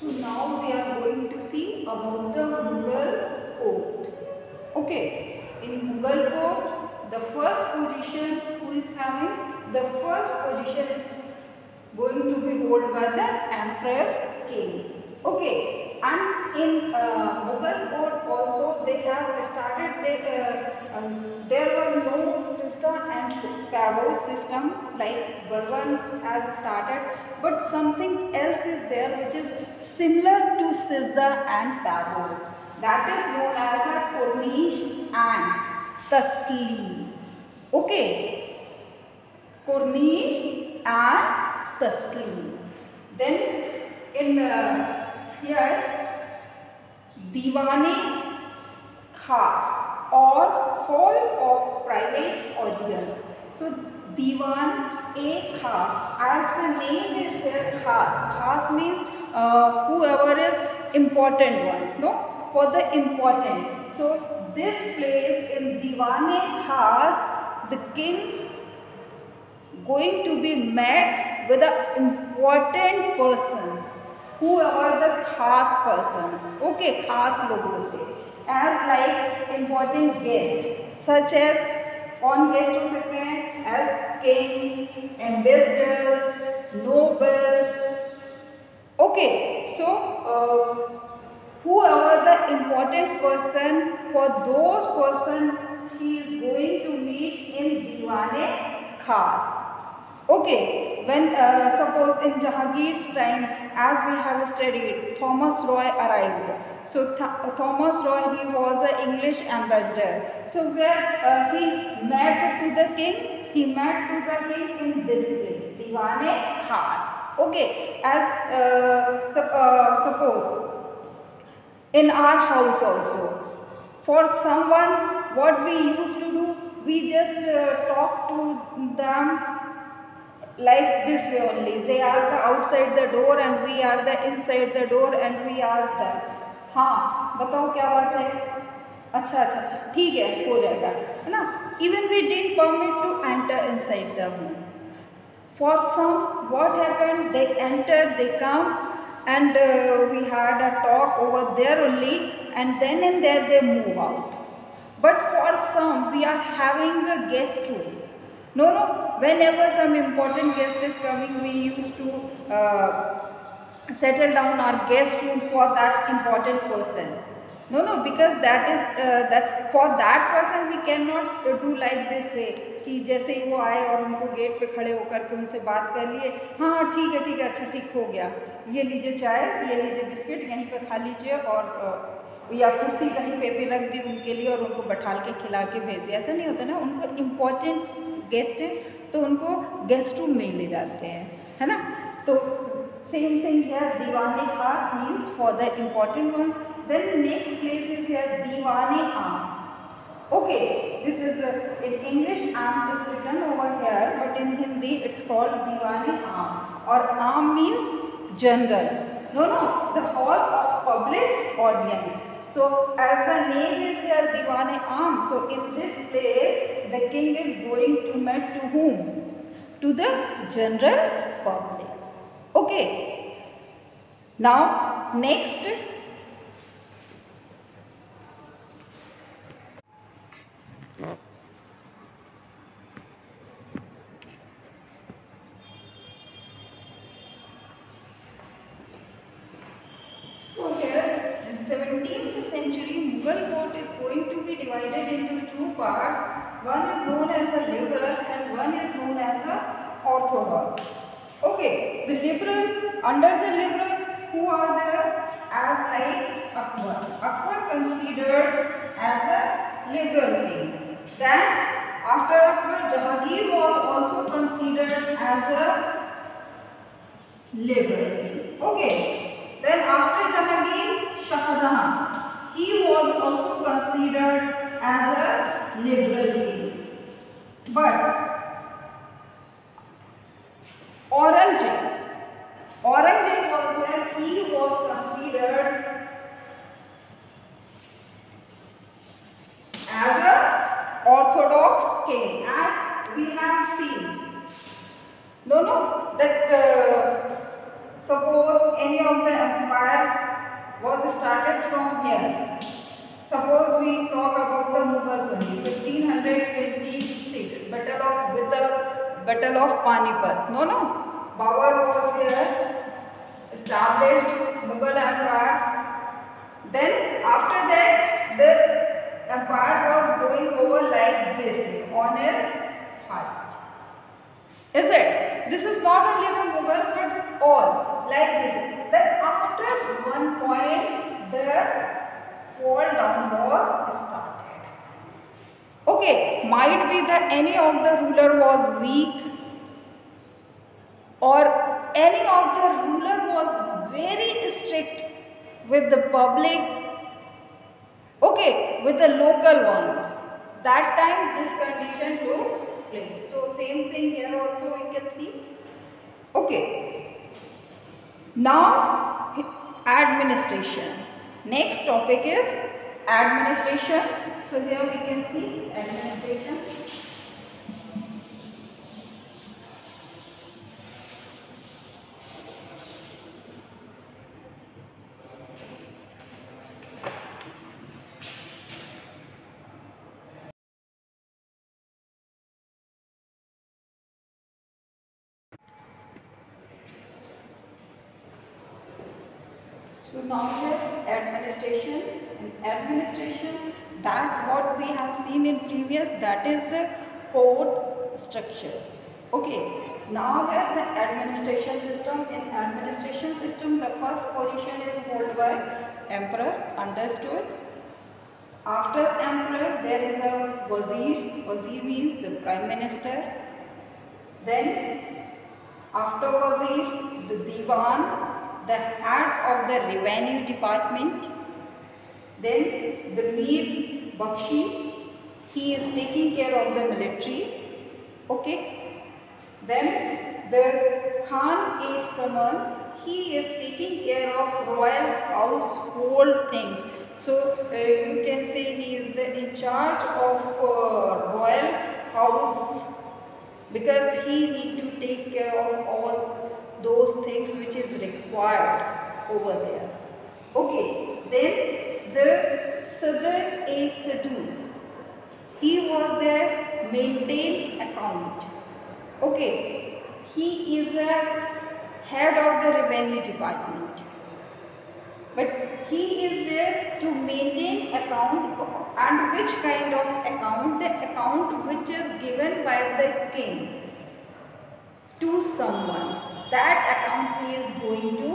So now we are going to see about the Mughal court. Okay, in Mughal court, the first position who is having the first position is going to be held by the emperor king. Okay, and in uh, Mughal court also they have started they, uh, um, there were no sister and pavot system like Balban has started but something else is there which is similar to Sizda and Pavos that is known as a Kornish and Taslim. Okay, Kornish and Taslim. Then in uh, here Diwane Khas or hall of private audience. So Diwan A Khas as the name is here Khas. Khas means uh, whoever is important ones no for the important. So this place in Diwane Khas the king going to be met with the important persons whoever the khas persons okay khas logo से as like important guest such as कौन guest हो सकते हैं as kings ambassadors nobles okay so whoever the important person for those persons he is going to meet in Diwane Khas Okay, when uh, suppose in Jahangir's time, as we have studied, Thomas Roe arrived. So Th Thomas Roe, he was an English ambassador. So where uh, he met to the king, he met to the king in this place, Diwane Khas. Okay, as uh, uh, suppose in our house also, for someone, what we used to do, we just uh, talk to them like this way only. They are the outside the door and we are the inside the door and we ask them. हाँ बताओ क्या बात है अच्छा अच्छा ठीक है हो जाएगा है ना even we didn't permit to enter inside the home for some what happened they entered they come and uh, we had a talk over there only and then and there they move out but for some we are having a guest room no, no, whenever some important guest is coming, we used to uh, settle down our guest room for that important person. No, no, because that is uh, that for that person we cannot do like this way कि जैसे ही वो आए और उनको gate पे खड़े होकर के उनसे बात कर लिए हाँ हाँ ठीक है ठीक है अच्छा ठीक हो गया ये लीजिए चाय ये लीजिए बिस्किट यहीं पे खा लीजिए और या कुर्सी कहीं पे भी रख दी उनके लिए और उनको बैठाल के खिला के भेज दिया ऐसा नहीं होता ना उनको इम्पोर्टेंट गेस्ट हैं तो उनको गेस्ट रूम में ले जाते हैं, है ना? तो same thing here Diwane Khas means for the important ones then next place is here Diwane Aam. Okay this is in English aam is return over here but in Hindi it's called Diwane Aam. और aam means general no no the hall of public audience so as the name is here Diwane Am, so in this place the king is going to meet to whom? To the general public. Okay. Now next considered as a liberal thing. Then after Akbar, Jahangir was also considered as a liberal king. Okay. Then after Jahangir, Shah Jahan. He was also considered as a liberal king. But Aurangzeb, Aurangzeb was there, he was considered orthodox king as we have seen. No, no, that uh, suppose any of the empire was started from here. Suppose we talk about the Mughals only. 1526 Battle of with the Battle of Panipat. No, no. Babur was here, established Mughal Empire. Then after that, the empire was going over like this on his height. Is it? This is not only the Mughals but all like this. Then after one point, the fall down was started. Okay, might be that any of the ruler was weak or any of the ruler was very strict with the public okay with the local ones. That time this condition took place. So same thing here also we can see. Okay. Now administration. Next topic is administration. So here we can see administration So now here administration and administration that what we have seen in previous that is the code structure. Okay. Now here the administration system in administration system the first position is held by emperor understood. After emperor there is a wazir. Wazir means the prime minister. Then after wazir the diwan the head of the revenue department. Then the Mir Bakshi, he is taking care of the military. Okay. Then the Khan is Saman, he is taking care of royal household things. So uh, you can say he is the in charge of uh, royal house because he need to take care of all those things which is required over there. Okay, then the Sadr A Sadhu, he was there maintain account. Okay, he is a head of the revenue department. But he is there to maintain account and which kind of account? The account which is given by the king to someone that account he is going to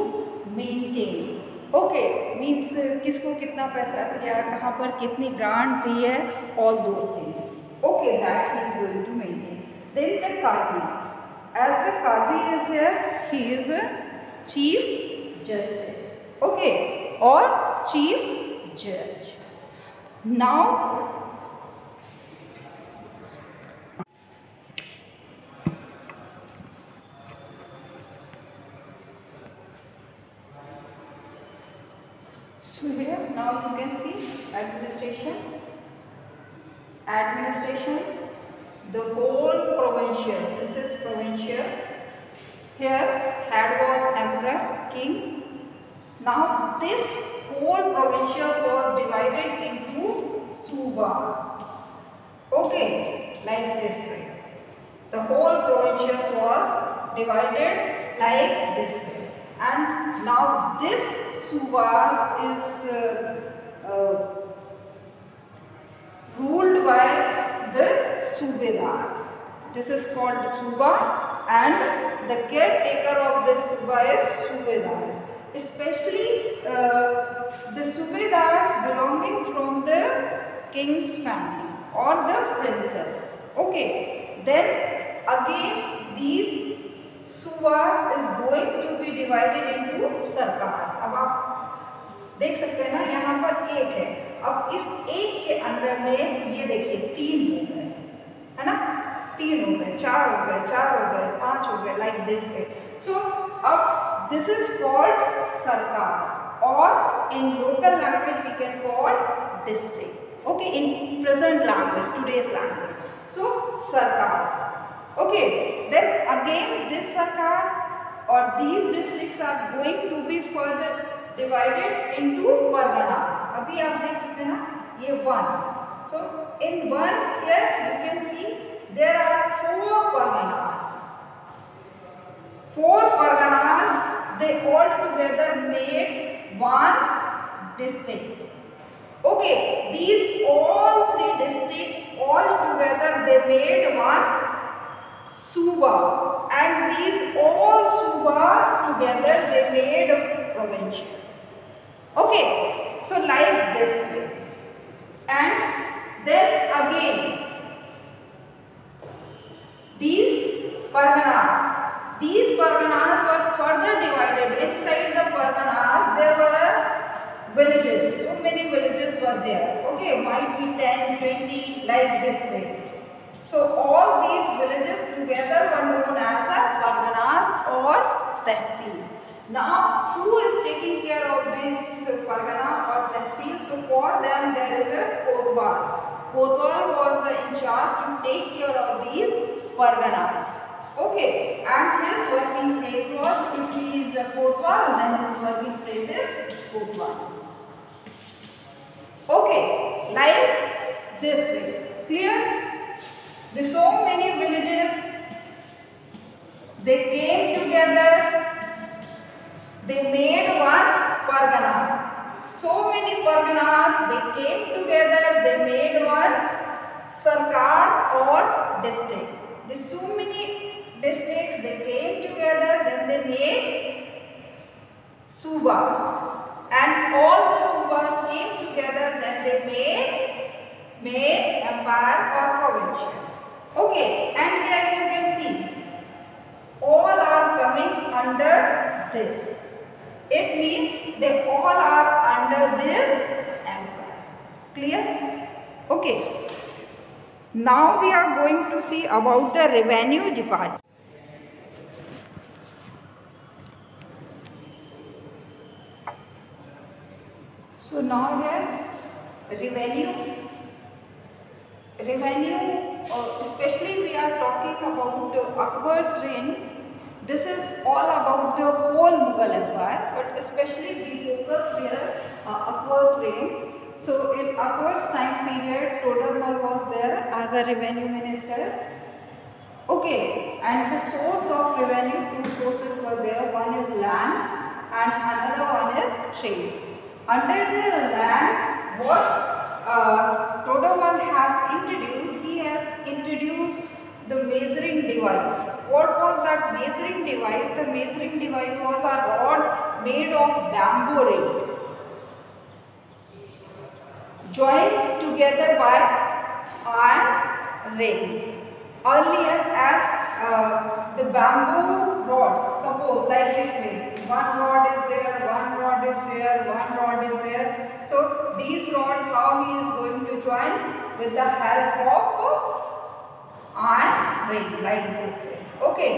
maintain. Okay means किसको कितना पैसा दिया, कहाँ पर कितनी grant दी है all those things okay that he is going to maintain then the qazi as the qazi is here he is chief justice okay और चीफ जज now administration, administration, the whole provincials. This is provincials. Here head was emperor, king. Now this whole provincials was divided into subas. Okay, like this way. The whole provincials was divided like this way. And now this Subas is uh, uh, ruled by the Subedars. This is called Suba and the caretaker of this Suba is Subedars. Especially uh, the Subedars belonging from the king's family or the princess. Okay. Then again these Suvas is going to B divided into सरकार्स अब आप देख सकते हैं ना यहाँ पर एक है अब इस एक के अंदर में ये देखिए तीन हो गए है ना? तीन हो गए चार हो गए चार हो गए पाँच हो गए लाइक दिस वे सो अब दिस इज़ कॉल्ड सरकार्स और in local language we can call district okay in present language today's language so sarkars Okay, then again this Sarkar or these districts are going to be further divided into parganas. abhi aap dekh sakte na ye one. So in one here you can see there are four parganas. Four parganas they all together made one district. Okay these all three districts all together they made one suba and these all subas together they made provincials. Okay so like this way and then again these parganas these parganas were further divided. Inside the parganas there were villages. So many villages were there. Okay might be 10 20 like this way. So all these villages together were known as a parganas or tehsil now who is taking care of this pargana or tehsil so for them there is a kotwal kotwal was the in charge to take care of these parganas okay and his working place was if he is a kotwal then his working place is kotwal Okay, like this way. Clear? The so many villages, they came together, they made one pargana. So many parganas, they came together, they made one sarkar or district. The so many districts, they came together, then they made subas and all the subas came together then they made made empire or provincial okay and here you can see all are coming under this it means they all are under this empire clear? Okay. Now we are going to see about the revenue department So now here revenue, revenue uh, especially we are talking about uh, Akbar's reign. This is all about the whole Mughal empire but especially we focus here uh, Akbar's reign. So in Akbar's time period Todarmal was there as a revenue minister. Okay and the source of revenue two sources were there one is land and another one is trade. Under the land, what uh, has introduced, he has introduced the measuring device. What was that measuring device? The measuring device was a rod made of bamboo ring joined together by iron rings. Earlier as uh, the bamboo rods, suppose like this way, one rod is there, one rod is there, one rod is there. So these rods how he is going to join with the help of iron ring like this way. Okay.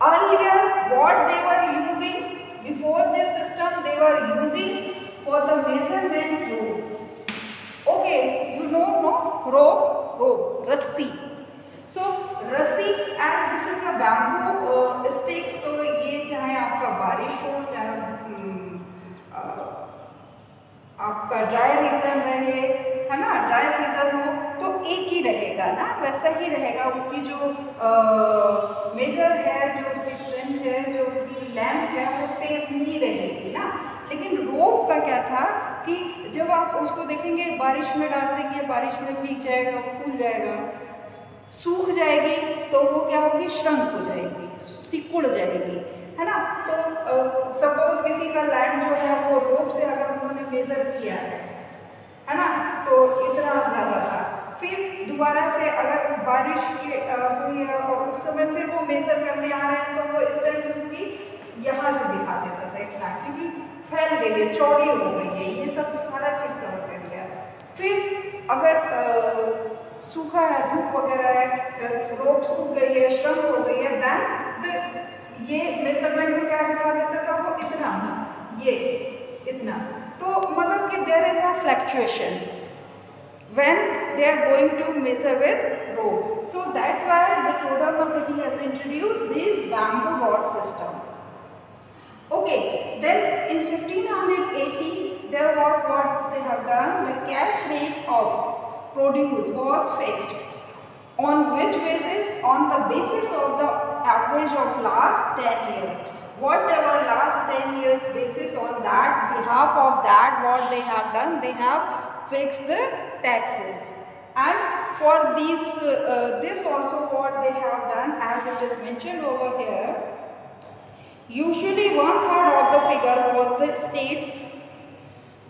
Earlier what they were using before this system they were using for the measurement rope. Okay, you know no rope, rope, rassi. So rassi and this is a bamboo sticks तो ये चाहे आपका बारिश हो चाहे हम्म, आपका dry season रहे है ना? ड्राई सीज़न हो तो एक ही रहेगा ना? वैसा ही रहेगा। उसकी जो मेजर है जो उसकी स्ट्रेंथ है जो उसकी लेंथ है, वो सेम ही रहेगी ना? लेकिन रोप का क्या था कि जब आप उसको देखेंगे, बारिश में डाल देंगे, बारिश में भीग जाएगा फूल जाएगा, सूख जाएगी तो वो क्या होगी? श्रंक हो जाएगी, सिकुड़ जाएगी, है ना? तो सपोज़ किसी का लैंड जो है, वो रोप से अगर उन्होंने मेजर किया है है ना? तो इतना ज़्यादा था। फिर दोबारा से अगर बारिश की हुई है और उस समय फिर वो मेजर करने आ रहे हैं तो वो स्ट्रेंथ उसकी यहाँ से दिखा देता था इतना क्योंकि फैल गई है, चौड़ी हो गई है। ये सब सारा चीज़ कवर कर लिया फिर अगर सूखा है, धूप वगैरह है रोप सूख गई है, श्रम हो गई है देन ये मेज़रमेंट में क्या दिखा देता था? वो इतना, ये, इतना। तो मतलब कि there is a fluctuation when they are going to measure with rope. So that's why the Toda has introduced this bamboo rod system. Okay, then in 1580 there was what they have done, the cash rate of produce was fixed. On which basis? On the basis of the average of last 10 years. Whatever last 10 years basis on that behalf of that what they have done, they have fixed the taxes. And for these, uh, this also what they have done as it is mentioned over here, Usually one third of the figure was the state's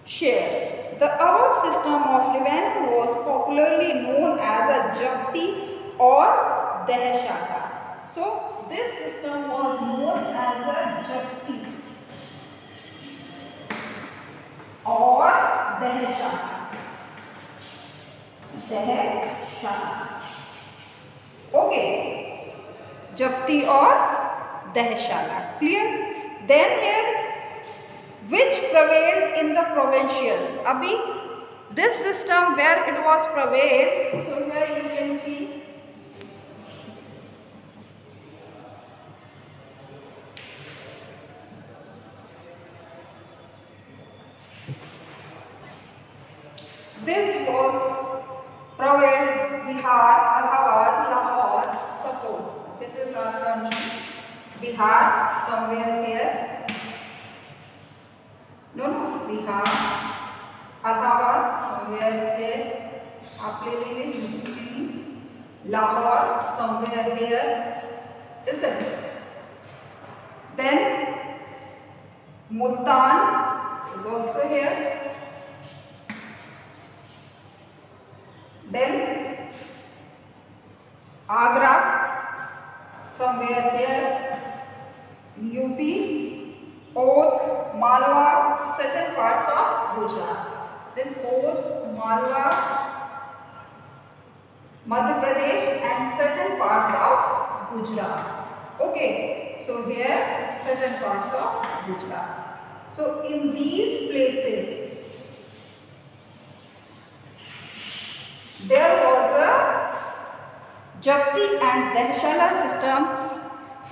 share. The above system of revenue was popularly known as a Japti or Dahshala. So this system was known as a Japti or Dahshala. शहर okay जपती और दहशाला clear then here which prevail in the provincial अभी this system where it was prevail so here you can see this was prevailed Bihar, Allahabad, Lahore, suppose. This is our country. Bihar somewhere here. No, no, Bihar. Allahabad somewhere here. आप ले लेंगे UP Lahore somewhere here. Is it? Then Multan is also here. Then Agra somewhere there. UP, Oath, Malwa, certain parts of Gujarat. Then Oath, Malwa, Madhya Pradesh and certain parts of Gujarat. Okay, so here certain parts of Gujarat. So in these places, there was a Japti and Dahshala system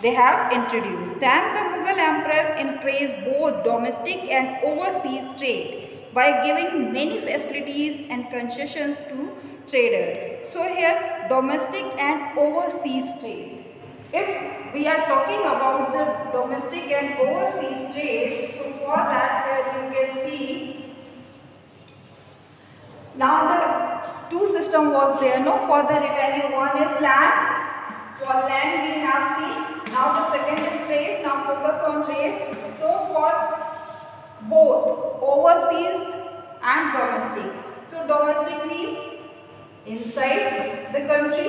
they have introduced. Then the Mughal emperor increased both domestic and overseas trade by giving many facilities and concessions to traders. So here domestic and overseas trade. If we are talking about the domestic and overseas trade, so for that here you can see now the two system was there no for the revenue one is land for land we have seen now the second is trade. Now focus on trade. So for both overseas and domestic. So domestic means inside the country.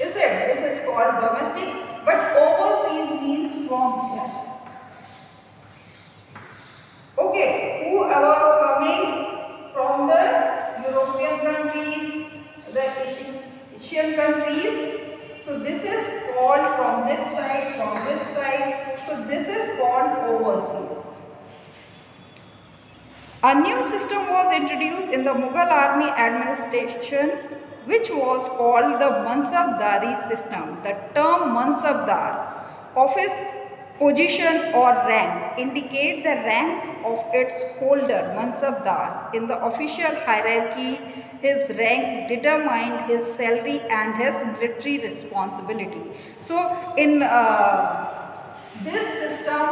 Is it? This is called domestic. But overseas means from here. Okay. Whoever coming from the European countries, the Asian, countries, so this is called from this side, from this side. So this is called overseas. A new system was introduced in the Mughal army administration which was called the Mansabdari system. The term Mansabdar, office Position or rank indicate the rank of its holder, Mansabdars. In the official hierarchy, his rank determined his salary and his military responsibility. So, in uh, this system,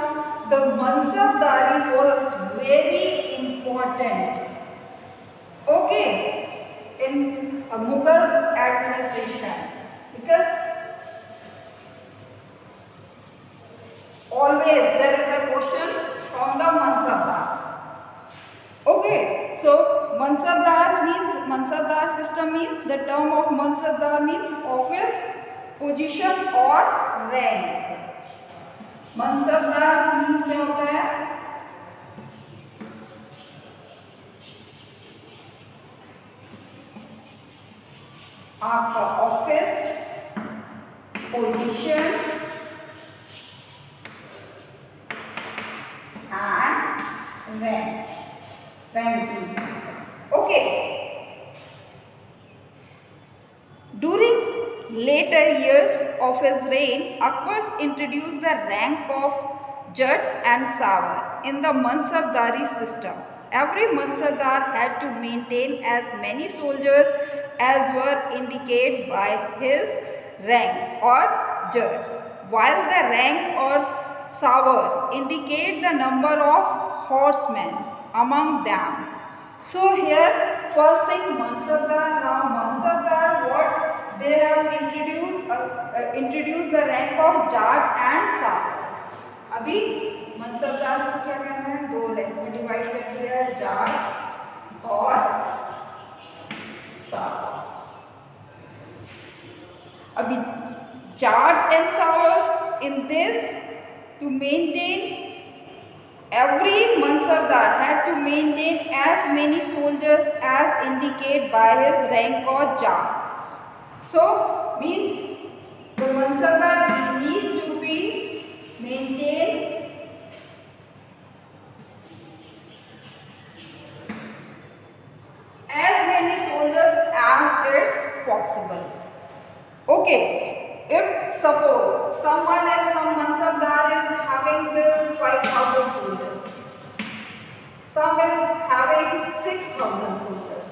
the Mansabdari was very important. Okay, in uh, Mughals administration because always there is a question from the Mansabdars. Okay, so Mansabdars means Mansabdar system means the term of Mansabdar means office, position or rank. Mansabdar means क्या होता है आपका office position and system. Okay. During later years of his reign, Akbar introduced the rank of Jat and Savar in the Mansabdari system. Every Mansabdar had to maintain as many soldiers as were indicated by his rank or Jats, while the rank or Savar indicate the number of horsemen among them. So here first thing Mansabdar, now Mansabdar what they have introduced, uh, uh, introduced the rank of Jat and Savar. अभी मनसबदास को क्या करना है दो rank में divide कर दिया है जाट और अभी Jat and sawars in this to maintain every Mansabdar had to maintain as many soldiers as indicated by his rank or jars. So means the Mansabdar need to be maintained as many soldiers as it's possible. Okay if suppose someone is some Mansabdar is having the 5000 soldiers, some is having 6000 soldiers,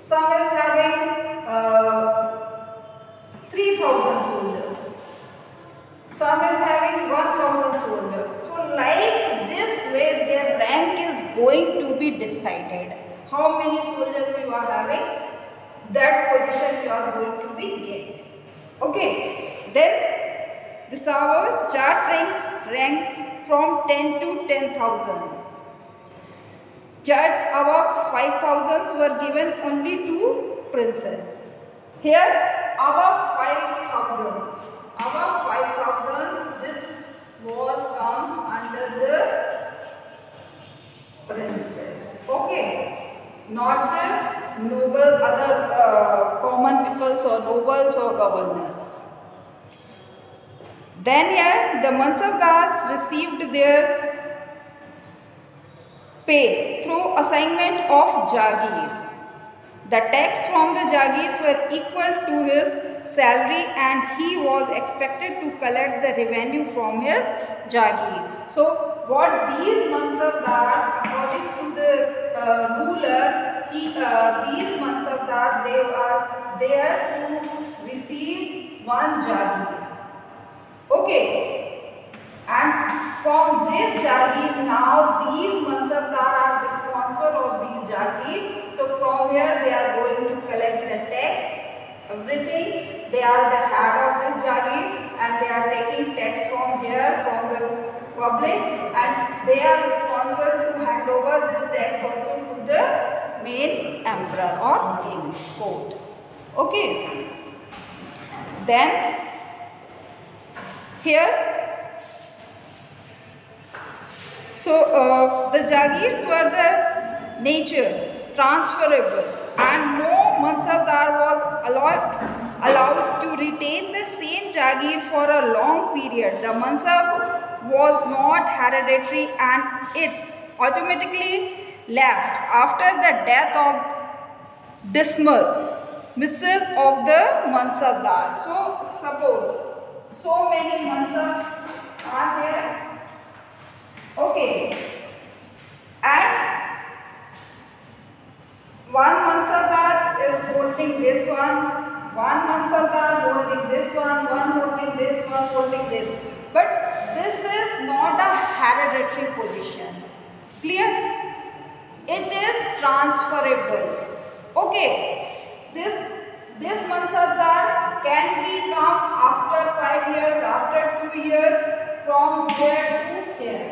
some is having uh, 3000 soldiers, some is having 1000 soldiers. So like this way their rank is going to be decided. How many soldiers you are having, that position you are going to be get. Okay. Then the Savars chart ranks rank from 10 to 10 thousands. Judge above 5000s were given only to princes. Here above 5000s above 5000 this was comes under the princess okay not the noble other uh, common peoples or nobles or governors then here the mansabdars received their pay through assignment of jagirs the tax from the jagirs were equal to his salary and he was expected to collect the revenue from his jagir. So what these mansabdars according to the uh, ruler he, uh, these mansabdar they are there to receive one jagir. Okay and from this jagir now these mansabdar are responsible of these jagir. So from here they are going to collect the tax everything they are the head of this Jagir and they are taking tax from here from the public and they are responsible to hand over this tax also to the main emperor or king's court. Okay. Then here so uh, the Jagirs were the nature transferable and no Mansabdar was allowed allowed to retain the same Jagir for a long period. The Mansab was not hereditary and it automatically left after the death of dismal missile of the Mansabdar. So suppose so many Mansabs are there. Okay. And one Mansabdar is holding this one one Mansabdar holding this one, one holding this, one holding this. But this is not a hereditary position. Clear? It is transferable. Okay. This this Mansabdar can be come after 5 years, after 2 years from here to here.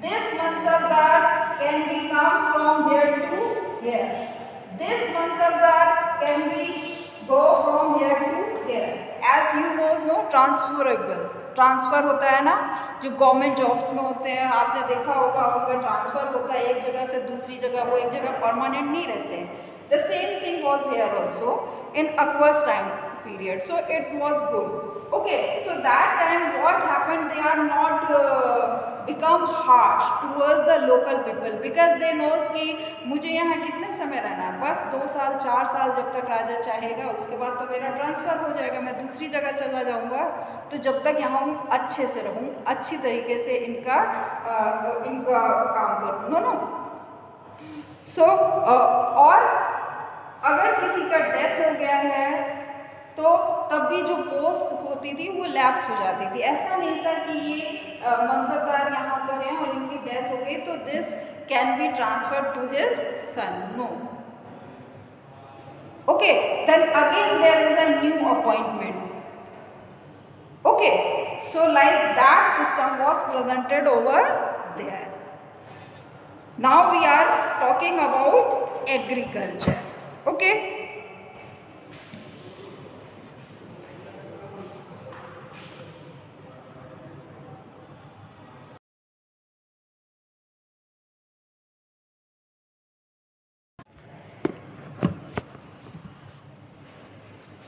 This Mansabdar can be come from here to here. This Mansabdar can be go from here to here as you knows no transferable transfer होता है ना जो government jobs में होते हैं आपने देखा होगा अगर ट्रांसफ़र होता है एक जगह से दूसरी जगह वो एक जगह परमानेंट नहीं रहते हैं the same thing was here also in Akbar's time period. So it was good. Okay, so that time what happened? They are not uh, become harsh towards the local people because they knows कि मुझे यहाँ कितने समय रहना है बस दो साल चार साल जब तक राजा चाहेगा उसके बाद तो मेरा ट्रांसफ़र हो जाएगा मैं दूसरी जगह चला जाऊँगा तो जब तक यहाँ हूँ अच्छे से रहूँ अच्छी तरीके से इनका आ, इनका काम करूँ नो नो सो और अगर किसी का डेथ हो गया है तो तब भी जो पोस्ट होती थी, वो लैप्स हो जाती थी। ऐसा नहीं था कि ये मनसबदार यहाँ पर हैं और इनकी डेथ हो गई तो this can be transfer to his son no okay then again there is a new appointment okay so like that system was presented over there now we are talking about agriculture okay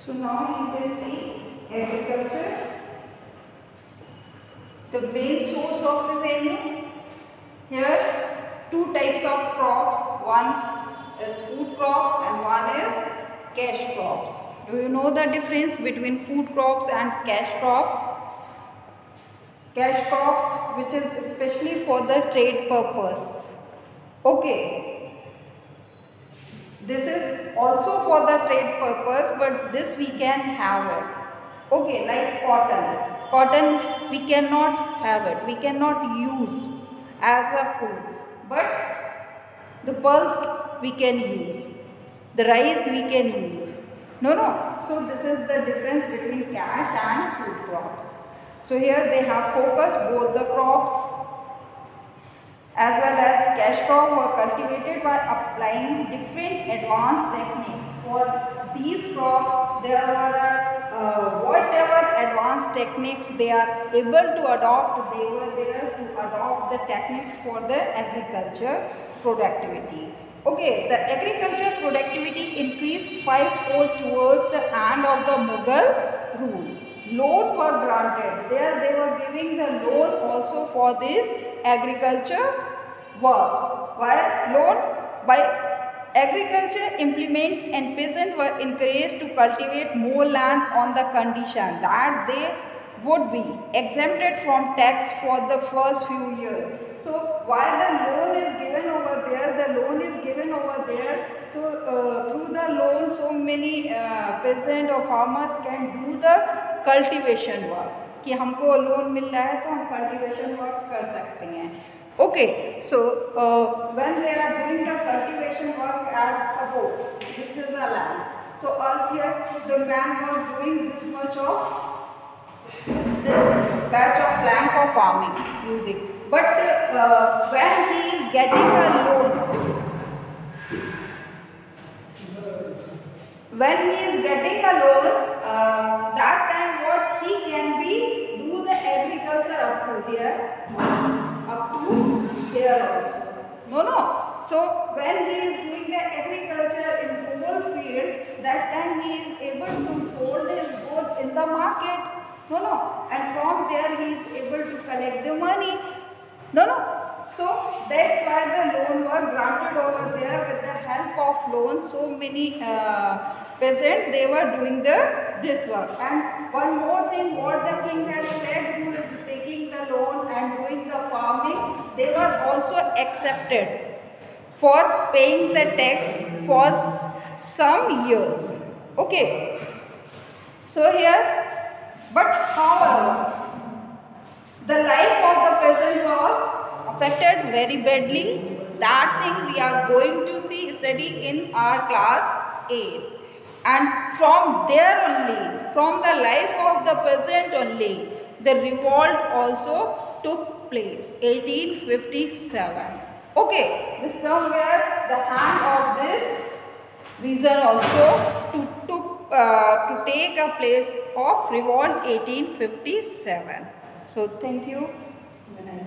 So now you will see agriculture, the main source of revenue. Here two types of crops, one is food crops and one is cash crops. Do you know the difference between food crops and cash crops? Cash crops which is especially for the trade purpose. Okay, this is also for the trade purpose but this we can have it okay like cotton cotton we cannot have it we cannot use as a food but the pulse we can use the rice we can use no no so this is the difference between cash and food crops so here they have focused both the crops as well as cash crop were cultivated by applying different advanced techniques. For these crops, there were uh, whatever advanced techniques they are able to adopt, they were there to adopt the techniques for the agriculture productivity. Okay, the agriculture productivity increased fivefold towards the end of the Mughal rule. Loan were granted. There they were giving the loan also for this agriculture work. While loan by agriculture implements and peasants were encouraged to cultivate more land on the condition that they would be exempted from tax for the first few years. So while the loan is given over there, the loan is given over there. So uh, through the loan, so many uh, peasant or farmers can do the cultivation work. कि हमको loan मिल रहा है तो हम cultivation work कर सकते हैं okay so when they are doing the cultivation work as suppose this is a land so us here the man was doing this much of this batch of land for farming using But uh, when he is getting a loan, when he is getting a loan, uh, that time what he can be do the agriculture up to here up to here also. No, no. So when he is doing the agriculture in whole field, that time he is able to sold his goods in the market. No, no. And from there he is able to collect the money. No, no. So that's why the loan was granted over there with the help of loans. So many uh, peasants they were doing the this work. And one more thing, what the king has said, who is taking the loan and doing the farming, they were also accepted for paying the tax for some years. Okay. So here, but however, the life of the peasant was affected very badly. That thing we are going to see study in our class 8. And from there only, from the life of the peasant only, the revolt also took place 1857. Okay, somewhere the hand of this reason also to took uh, to take a place of revolt 1857. So thank you. Have a nice.